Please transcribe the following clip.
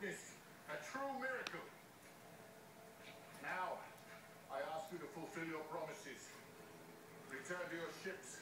witnessed a true miracle. Now, I ask you to fulfill your promises. Return to your ships